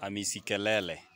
Amici Kelele.